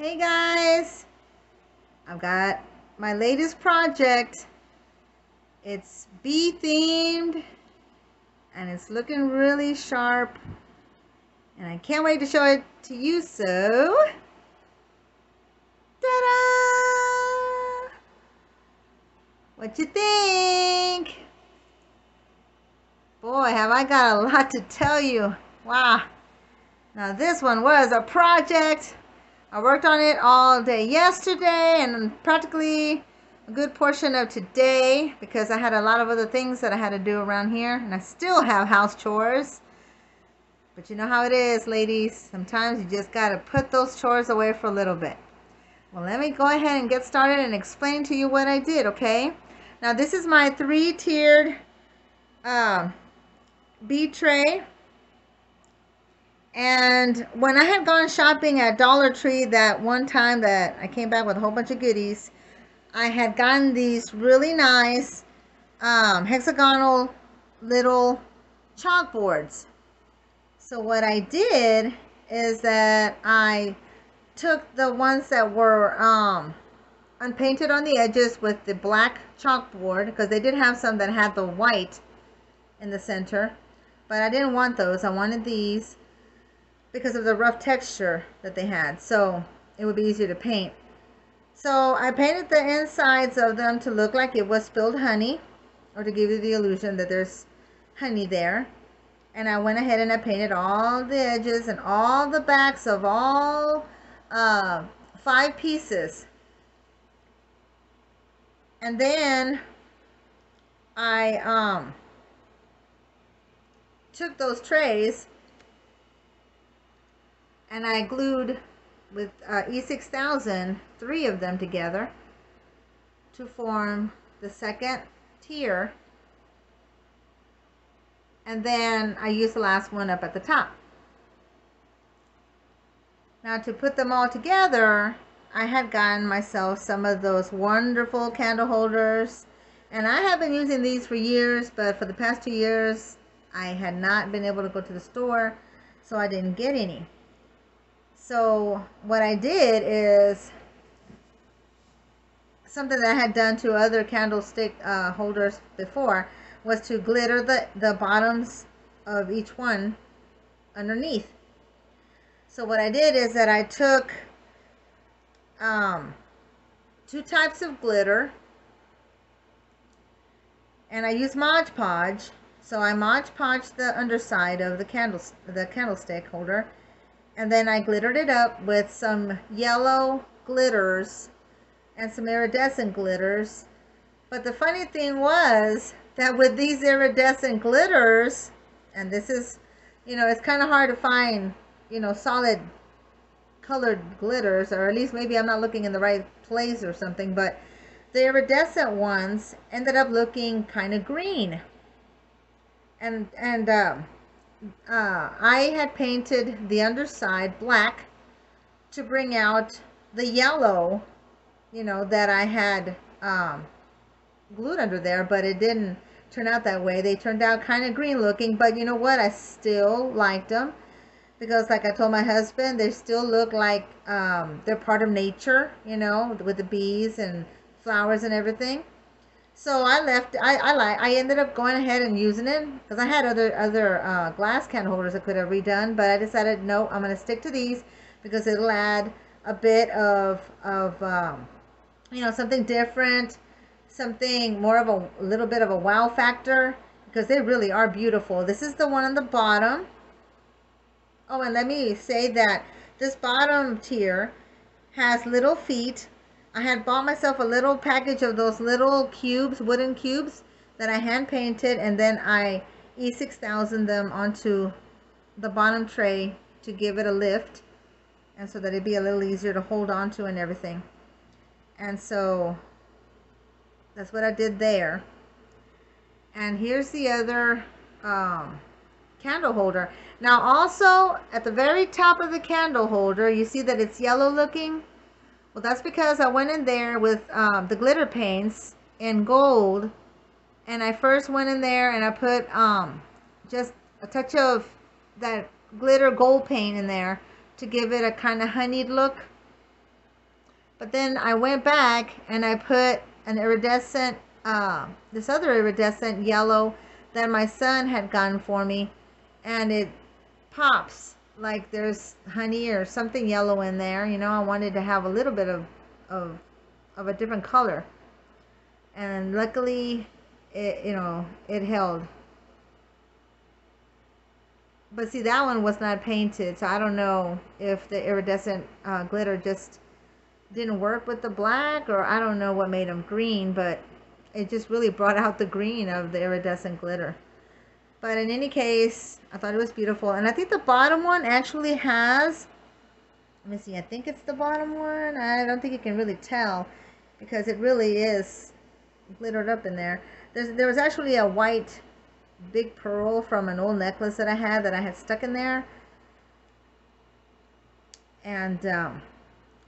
Hey guys, I've got my latest project. It's bee themed and it's looking really sharp and I can't wait to show it to you so ta-da! What you think? Boy have I got a lot to tell you. Wow. Now this one was a project I worked on it all day yesterday and practically a good portion of today because I had a lot of other things that I had to do around here and I still have house chores. But you know how it is, ladies. Sometimes you just got to put those chores away for a little bit. Well, let me go ahead and get started and explain to you what I did, okay? Now, this is my three-tiered uh, bee tray and when I had gone shopping at Dollar Tree that one time that I came back with a whole bunch of goodies, I had gotten these really nice um, hexagonal little chalkboards. So what I did is that I took the ones that were um, unpainted on the edges with the black chalkboard because they did have some that had the white in the center. But I didn't want those. I wanted these because of the rough texture that they had. So it would be easier to paint. So I painted the insides of them to look like it was spilled honey or to give you the illusion that there's honey there. And I went ahead and I painted all the edges and all the backs of all uh, five pieces. And then I um, took those trays and I glued with uh, E6000 three of them together to form the second tier and then I used the last one up at the top. Now to put them all together I had gotten myself some of those wonderful candle holders and I have been using these for years but for the past two years I had not been able to go to the store so I didn't get any. So what I did is something that I had done to other candlestick uh, holders before was to glitter the, the bottoms of each one underneath. So what I did is that I took um, two types of glitter and I used Mod Podge. So I Mod Podged the underside of the candle the candlestick holder and then I glittered it up with some yellow glitters and some iridescent glitters. But the funny thing was that with these iridescent glitters, and this is, you know, it's kind of hard to find, you know, solid colored glitters, or at least maybe I'm not looking in the right place or something, but the iridescent ones ended up looking kind of green. And, and, um, uh, I had painted the underside black to bring out the yellow, you know, that I had um, glued under there, but it didn't turn out that way. They turned out kind of green looking, but you know what? I still liked them because like I told my husband, they still look like um, they're part of nature, you know, with the bees and flowers and everything. So I left. I I like. I ended up going ahead and using it because I had other other uh, glass can holders I could have redone, but I decided no. I'm going to stick to these because it'll add a bit of of um, you know something different, something more of a little bit of a wow factor because they really are beautiful. This is the one on the bottom. Oh, and let me say that this bottom tier has little feet I had bought myself a little package of those little cubes, wooden cubes that I hand painted and then I E6000 them onto the bottom tray to give it a lift and so that it'd be a little easier to hold on to and everything. And so that's what I did there. And here's the other um, candle holder. Now also at the very top of the candle holder, you see that it's yellow looking? Well, that's because I went in there with um, the glitter paints in gold. And I first went in there and I put um, just a touch of that glitter gold paint in there to give it a kind of honeyed look. But then I went back and I put an iridescent, uh, this other iridescent yellow that my son had gotten for me. And it pops like there's honey or something yellow in there. You know, I wanted to have a little bit of, of, of a different color. And luckily, it, you know, it held. But see, that one was not painted, so I don't know if the iridescent uh, glitter just didn't work with the black, or I don't know what made them green, but it just really brought out the green of the iridescent glitter. But in any case, I thought it was beautiful. And I think the bottom one actually has, let me see, I think it's the bottom one. I don't think you can really tell because it really is glittered up in there. There's, there was actually a white big pearl from an old necklace that I had that I had stuck in there. And, um,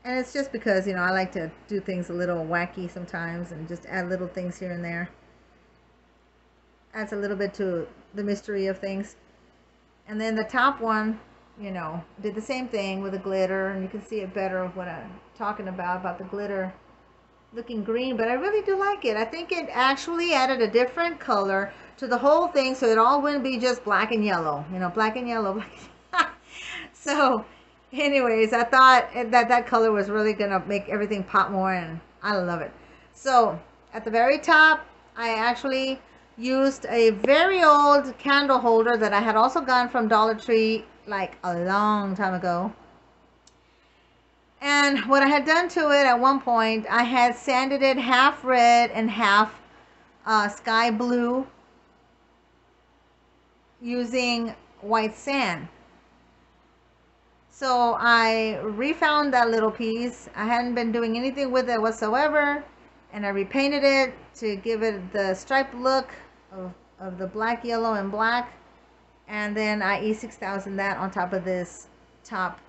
and it's just because, you know, I like to do things a little wacky sometimes and just add little things here and there. Adds a little bit to the mystery of things. And then the top one, you know, did the same thing with the glitter. And you can see it better of what I'm talking about, about the glitter looking green. But I really do like it. I think it actually added a different color to the whole thing so it all wouldn't be just black and yellow. You know, black and yellow. So anyways, I thought that that color was really going to make everything pop more. And I love it. So at the very top, I actually used a very old candle holder that I had also gotten from Dollar Tree like a long time ago. And what I had done to it at one point, I had sanded it half red and half uh, sky blue using white sand. So I refound that little piece. I hadn't been doing anything with it whatsoever. And I repainted it to give it the striped look of, of the black, yellow, and black. And then I E6000 that on top of this top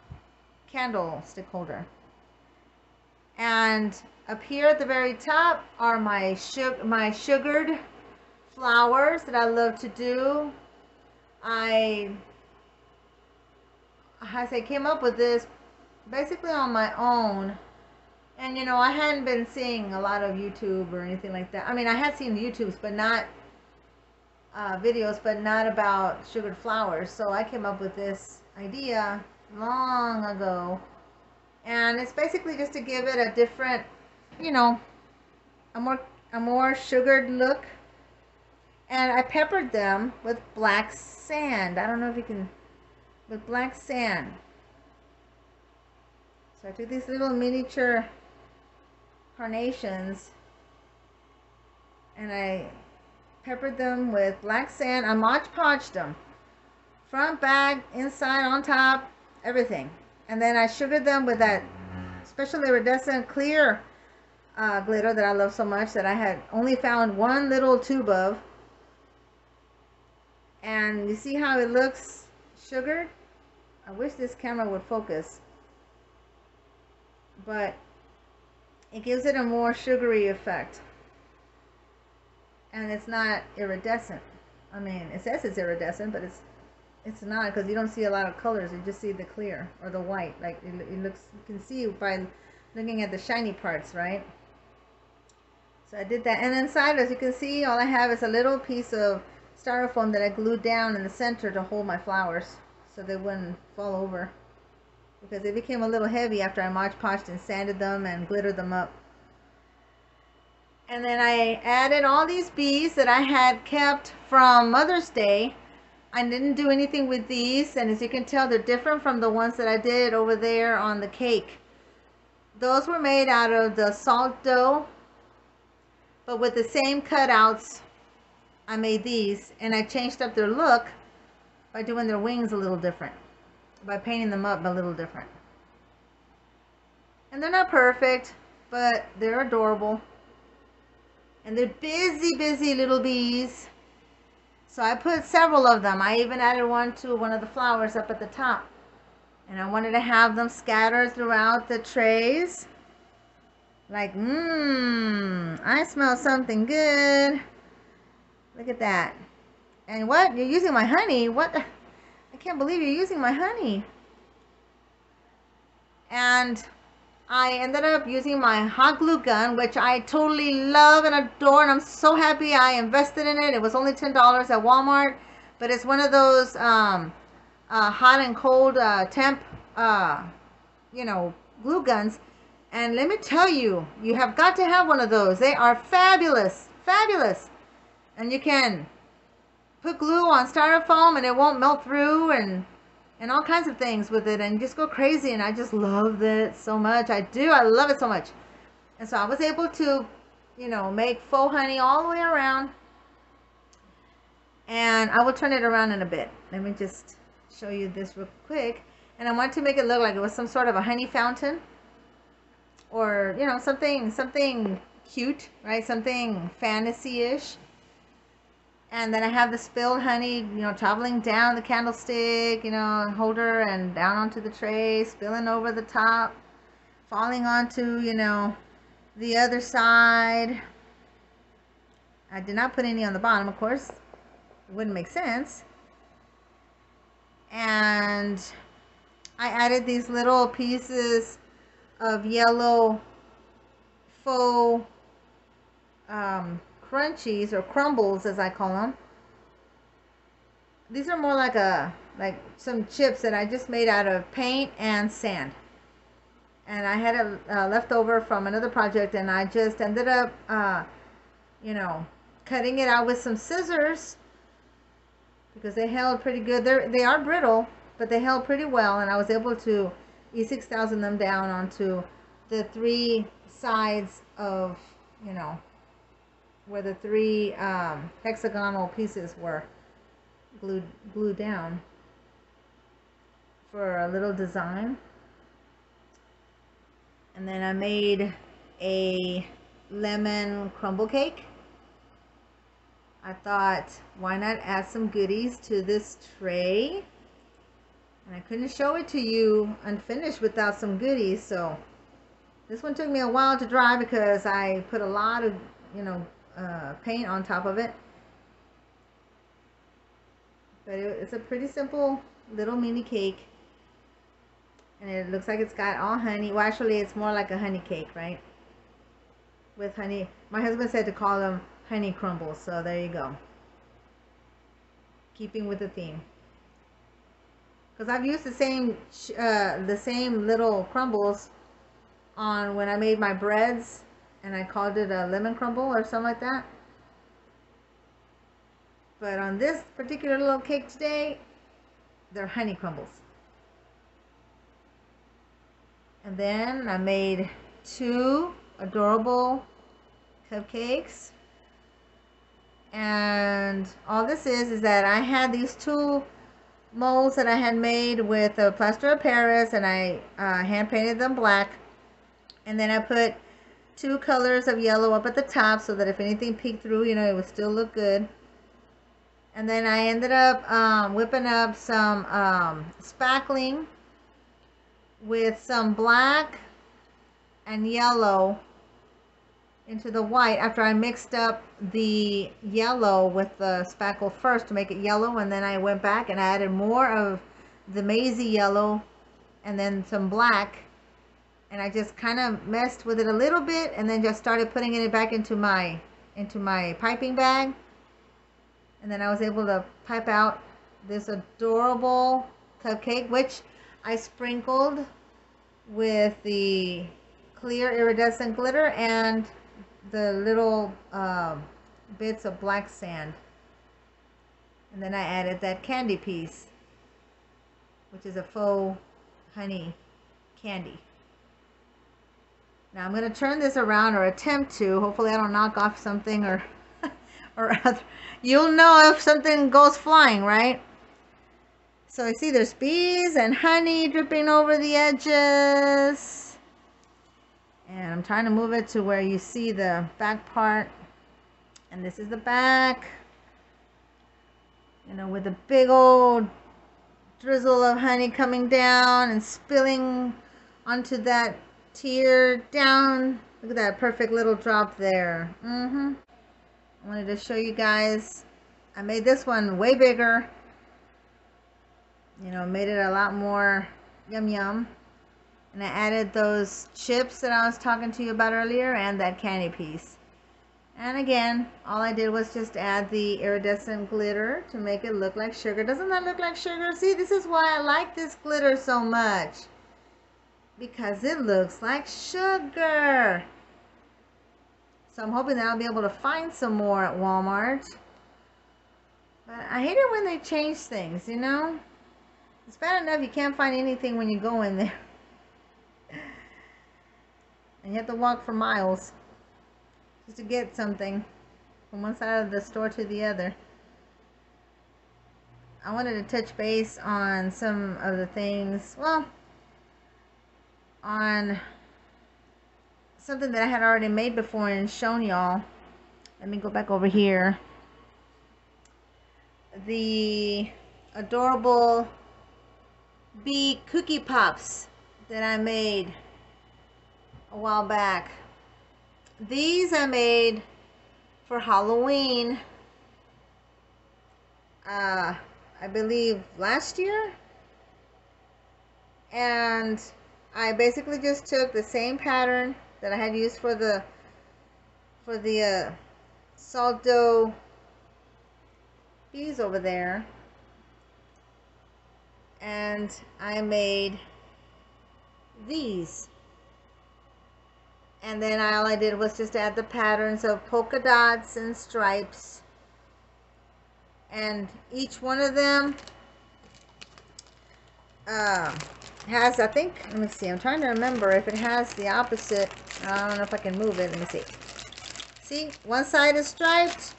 candlestick holder. And up here at the very top are my, sugar, my sugared flowers that I love to do. I, I say came up with this basically on my own and you know I hadn't been seeing a lot of YouTube or anything like that I mean I had seen YouTubes but not uh, videos, but not about sugared flowers. So I came up with this idea long ago. And it's basically just to give it a different, you know, a more a more sugared look. And I peppered them with black sand. I don't know if you can, with black sand. So I took these little miniature carnations and I peppered them with black sand. I Mod Podged them. Front, back, inside, on top, everything. And then I sugared them with that special iridescent clear uh, glitter that I love so much that I had only found one little tube of. And you see how it looks sugared? I wish this camera would focus. But it gives it a more sugary effect and it's not iridescent. I mean, it says it's iridescent, but it's it's not because you don't see a lot of colors. You just see the clear or the white. Like it, it looks, you can see by looking at the shiny parts, right? So I did that, and inside, as you can see, all I have is a little piece of styrofoam that I glued down in the center to hold my flowers so they wouldn't fall over because they became a little heavy after I Mod Podged and sanded them and glittered them up. And then I added all these bees that I had kept from Mother's Day. I didn't do anything with these. And as you can tell, they're different from the ones that I did over there on the cake. Those were made out of the salt dough. But with the same cutouts, I made these. And I changed up their look by doing their wings a little different. By painting them up a little different. And they're not perfect, but they're adorable. And they're busy, busy little bees. So I put several of them. I even added one to one of the flowers up at the top. And I wanted to have them scattered throughout the trays. Like, mmm, I smell something good. Look at that. And what? You're using my honey? What? I can't believe you're using my honey. And I ended up using my hot glue gun, which I totally love and adore, and I'm so happy I invested in it. It was only $10 at Walmart, but it's one of those um, uh, hot and cold uh, temp, uh, you know, glue guns. And let me tell you, you have got to have one of those. They are fabulous, fabulous. And you can put glue on styrofoam and it won't melt through and and all kinds of things with it and just go crazy and I just love it so much. I do. I love it so much. And so I was able to, you know, make faux honey all the way around. And I will turn it around in a bit. Let me just show you this real quick. And I want to make it look like it was some sort of a honey fountain or, you know, something something cute, right? Something fantasy-ish and then I have the spilled honey, you know, traveling down the candlestick, you know, holder and down onto the tray, spilling over the top, falling onto, you know, the other side. I did not put any on the bottom, of course. It wouldn't make sense. And I added these little pieces of yellow faux um, crunchies or crumbles as I call them. These are more like a like some chips that I just made out of paint and sand. And I had a uh, left over from another project and I just ended up, uh, you know, cutting it out with some scissors because they held pretty good. They're, they are brittle, but they held pretty well. And I was able to E6000 them down onto the three sides of, you know, where the three um, hexagonal pieces were glued, glued down for a little design. And then I made a lemon crumble cake. I thought, why not add some goodies to this tray? And I couldn't show it to you unfinished without some goodies, so this one took me a while to dry because I put a lot of, you know, uh, paint on top of it. But it, it's a pretty simple little mini cake. And it looks like it's got all honey. Well, actually, it's more like a honey cake, right? With honey. My husband said to call them honey crumbles. So there you go. Keeping with the theme. Because I've used the same, uh, the same little crumbles on when I made my breads and I called it a lemon crumble or something like that. But on this particular little cake today, they're honey crumbles. And then I made two adorable cupcakes. And all this is, is that I had these two molds that I had made with a plaster of Paris and I uh, hand painted them black. And then I put two colors of yellow up at the top so that if anything peeked through, you know, it would still look good. And then I ended up um, whipping up some um, spackling with some black and yellow into the white after I mixed up the yellow with the spackle first to make it yellow and then I went back and added more of the maize yellow and then some black and I just kind of messed with it a little bit and then just started putting it back into my into my piping bag. And then I was able to pipe out this adorable cupcake which I sprinkled with the clear iridescent glitter and the little um, bits of black sand. And then I added that candy piece which is a faux honey candy now I'm going to turn this around or attempt to. Hopefully I don't knock off something or, or other. You'll know if something goes flying, right? So I see there's bees and honey dripping over the edges. And I'm trying to move it to where you see the back part. And this is the back. You know, with a big old drizzle of honey coming down and spilling onto that tier down. Look at that perfect little drop there. Mm-hmm. I wanted to show you guys. I made this one way bigger. You know, made it a lot more yum yum. And I added those chips that I was talking to you about earlier and that candy piece. And again, all I did was just add the iridescent glitter to make it look like sugar. Doesn't that look like sugar? See, this is why I like this glitter so much. Because it looks like sugar. So I'm hoping that I'll be able to find some more at Walmart. But I hate it when they change things, you know? It's bad enough you can't find anything when you go in there. And you have to walk for miles just to get something from one side of the store to the other. I wanted to touch base on some of the things, well, on something that I had already made before and shown y'all. Let me go back over here. The adorable bee cookie pops that I made a while back. These I made for Halloween, uh, I believe last year. And I basically just took the same pattern that I had used for the for the uh, salt dough bees over there. And I made these. And then all I did was just add the patterns of polka dots and stripes. And each one of them uh, has I think let me see I'm trying to remember if it has the opposite I don't know if I can move it let me see see one side is striped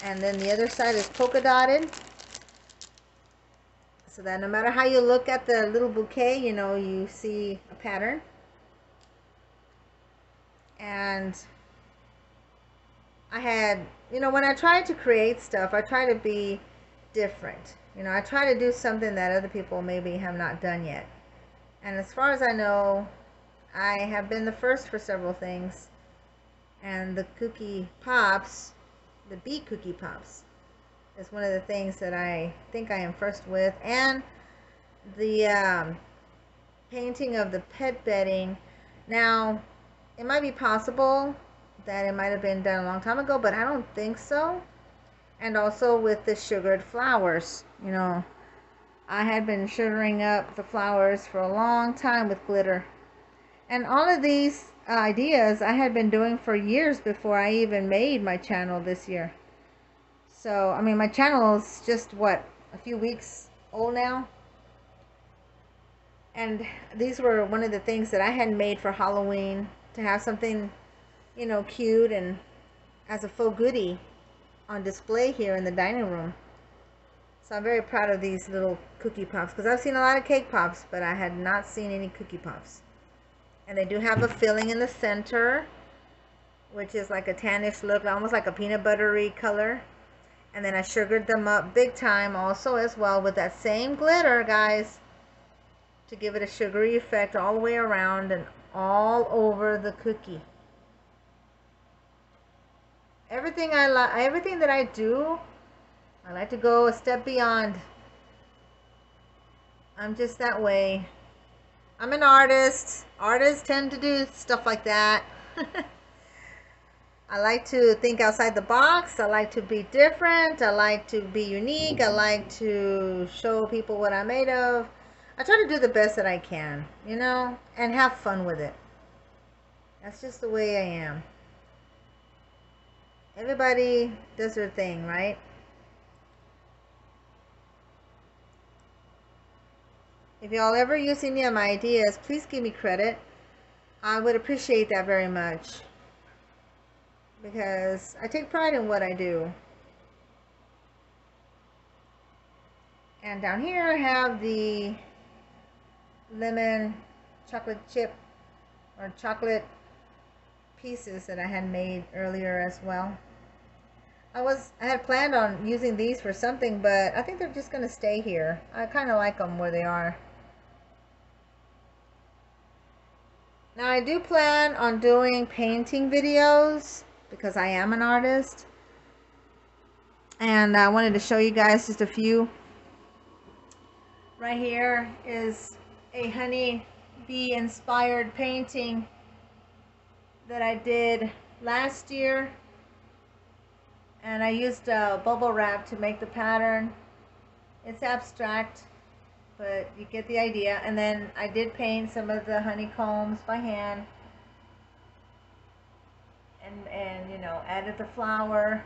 and then the other side is polka dotted so that no matter how you look at the little bouquet you know you see a pattern and I had, you know, when I try to create stuff, I try to be different. You know, I try to do something that other people maybe have not done yet. And as far as I know, I have been the first for several things. And the cookie pops, the bee cookie pops, is one of the things that I think I am first with. And the um, painting of the pet bedding. Now, it might be possible that it might have been done a long time ago, but I don't think so. And also with the sugared flowers, you know, I had been sugaring up the flowers for a long time with glitter. And all of these uh, ideas I had been doing for years before I even made my channel this year. So, I mean, my channel is just, what, a few weeks old now? And these were one of the things that I had made for Halloween to have something, you know, cute and as a faux goodie on display here in the dining room. So I'm very proud of these little cookie pops because I've seen a lot of cake pops, but I had not seen any cookie pops. And they do have a filling in the center, which is like a tannish look, almost like a peanut buttery color. And then I sugared them up big time also as well with that same glitter, guys, to give it a sugary effect all the way around and all over the cookie. Everything I like, everything that I do, I like to go a step beyond. I'm just that way. I'm an artist. Artists tend to do stuff like that. I like to think outside the box. I like to be different. I like to be unique. I like to show people what I'm made of. I try to do the best that I can, you know, and have fun with it. That's just the way I am. Everybody does their thing, right? If y'all ever use any of my ideas, please give me credit. I would appreciate that very much. Because I take pride in what I do. And down here I have the lemon chocolate chip or chocolate pieces that I had made earlier as well. I was I had planned on using these for something, but I think they're just going to stay here. I kind of like them where they are. Now I do plan on doing painting videos because I am an artist. And I wanted to show you guys just a few. Right here is a honey bee inspired painting that I did last year and I used bubble wrap to make the pattern it's abstract but you get the idea and then I did paint some of the honeycombs by hand and and you know added the flower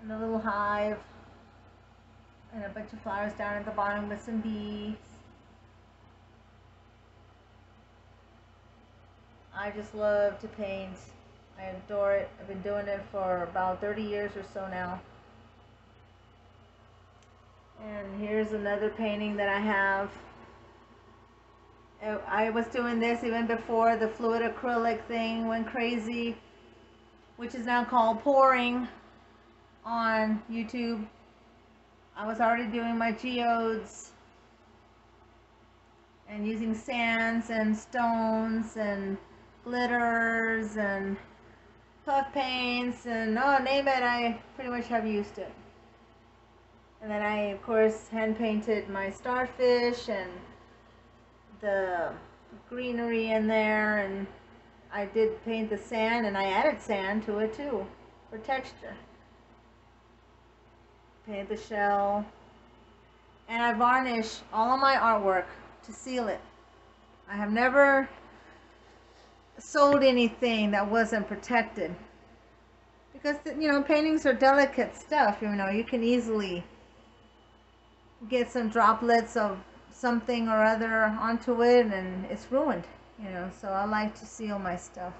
and the little hive and a bunch of flowers down at the bottom with some bees I just love to paint. I adore it. I've been doing it for about 30 years or so now. And here's another painting that I have. Uh, I was doing this even before the fluid acrylic thing went crazy, which is now called pouring on YouTube. I was already doing my geodes and using sands and stones and glitters and puff paints and oh name it I pretty much have used it and then I of course hand painted my starfish and the greenery in there and I did paint the sand and I added sand to it too for texture. Paint the shell. And I varnish all of my artwork to seal it. I have never sold anything that wasn't protected. Because you know paintings are delicate stuff you know you can easily get some droplets of something or other onto it and it's ruined you know so I like to seal my stuff.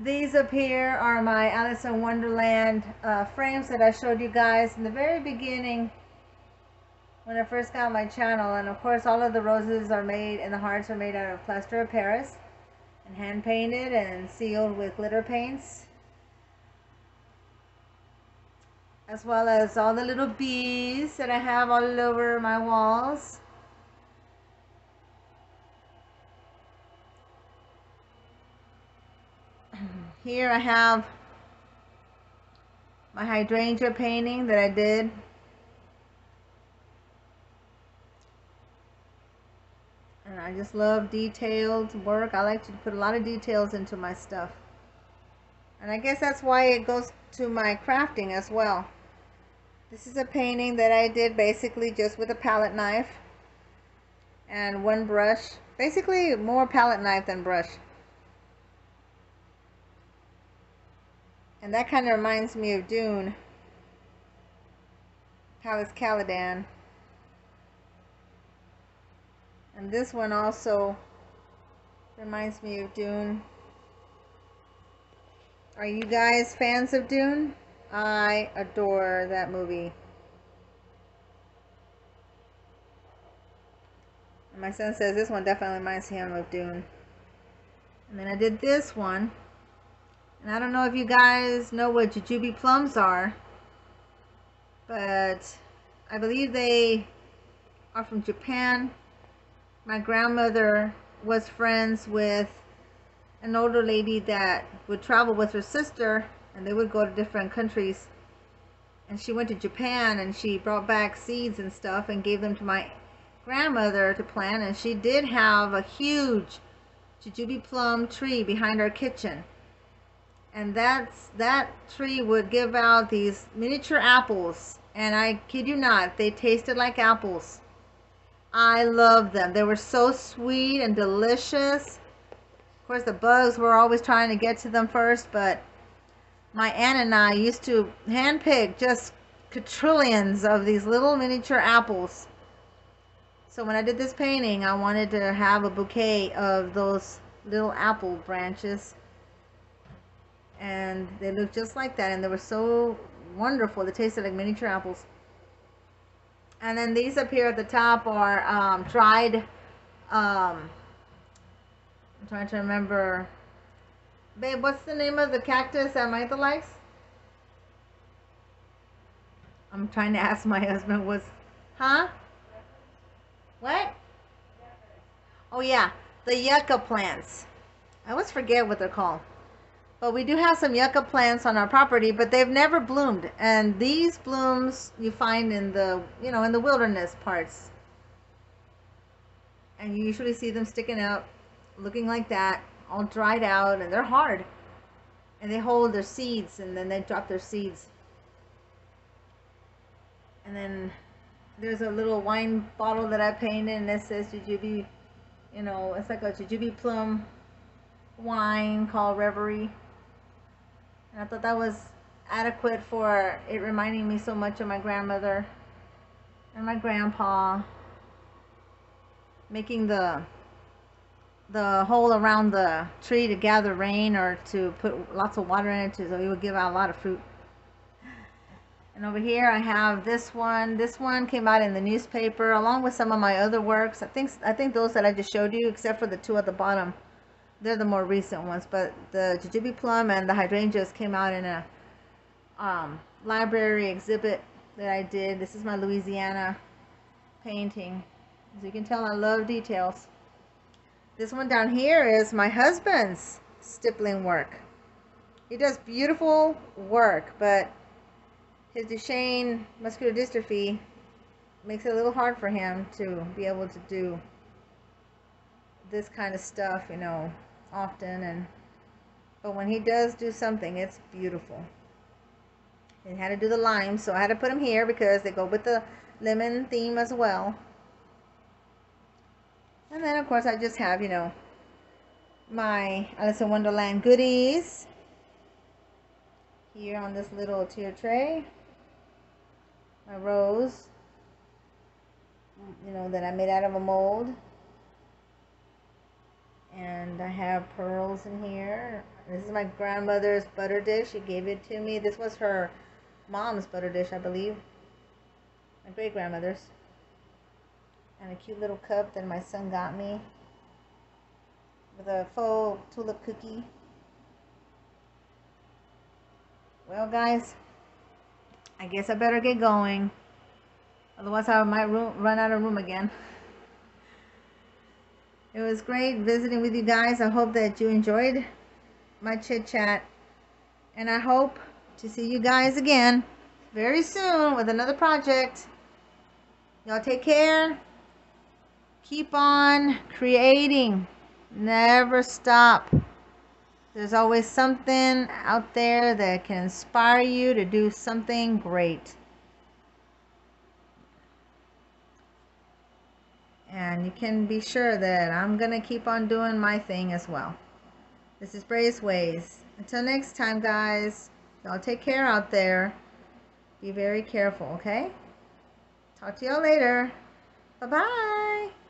These up here are my Alice in Wonderland uh, frames that I showed you guys in the very beginning when I first got my channel. And of course all of the roses are made and the hearts are made out of plaster of Paris and hand painted and sealed with glitter paints as well as all the little bees that I have all over my walls here I have my hydrangea painting that I did and I just love detailed work. I like to put a lot of details into my stuff. And I guess that's why it goes to my crafting as well. This is a painting that I did basically just with a palette knife and one brush. Basically more palette knife than brush. And that kind of reminds me of Dune. Palace Caladan. And this one also reminds me of Dune. Are you guys fans of Dune? I adore that movie. My son says this one definitely reminds him of Dune. And then I did this one. And I don't know if you guys know what jujube plums are. But I believe they are from Japan my grandmother was friends with an older lady that would travel with her sister and they would go to different countries. And she went to Japan and she brought back seeds and stuff and gave them to my grandmother to plant. And she did have a huge jujube plum tree behind our kitchen. And that's that tree would give out these miniature apples. And I kid you not they tasted like apples. I love them. They were so sweet and delicious. Of course, the bugs were always trying to get to them first, but my aunt and I used to handpick just quadrillions of these little miniature apples. So when I did this painting, I wanted to have a bouquet of those little apple branches. And they looked just like that, and they were so wonderful. They tasted like miniature apples. And then these up here at the top are um, dried, um, I'm trying to remember. Babe, what's the name of the cactus that Maitha likes? I'm trying to ask my husband was, huh? What? Oh yeah, the yucca plants. I always forget what they're called. But we do have some yucca plants on our property, but they've never bloomed. And these blooms you find in the, you know, in the wilderness parts. and you usually see them sticking up looking like that all dried out and they're hard. And they hold their seeds and then they drop their seeds. And then there's a little wine bottle that I painted and it says jujube you know it's like a jujube plum wine called reverie. And I thought that was adequate for it reminding me so much of my grandmother and my grandpa making the the hole around the tree to gather rain or to put lots of water in it so it would give out a lot of fruit. And over here I have this one. This one came out in the newspaper along with some of my other works. I think I think those that I just showed you except for the two at the bottom. They're the more recent ones, but the jujube plum and the hydrangeas came out in a um, library exhibit that I did. This is my Louisiana painting. As you can tell, I love details. This one down here is my husband's stippling work. He does beautiful work, but his Duchenne muscular dystrophy makes it a little hard for him to be able to do this kind of stuff, you know, often. And But when he does do something, it's beautiful. He had to do the lime, so I had to put them here because they go with the lemon theme as well. And then, of course, I just have, you know, my Alice in Wonderland goodies here on this little tier tray. My rose, you know, that I made out of a mold. And I have pearls in here. This is my grandmother's butter dish. She gave it to me. This was her mom's butter dish, I believe. My great grandmother's and a cute little cup that my son got me with a faux tulip cookie. Well, guys, I guess I better get going. Otherwise, I might run out of room again. It was great visiting with you guys. I hope that you enjoyed my chit chat. And I hope to see you guys again very soon with another project. Y'all take care keep on creating. Never stop. There's always something out there that can inspire you to do something great. And you can be sure that I'm gonna keep on doing my thing as well. This is Brey's Ways. Until next time guys. Y'all take care out there. Be very careful okay? Talk to y'all later. Bye bye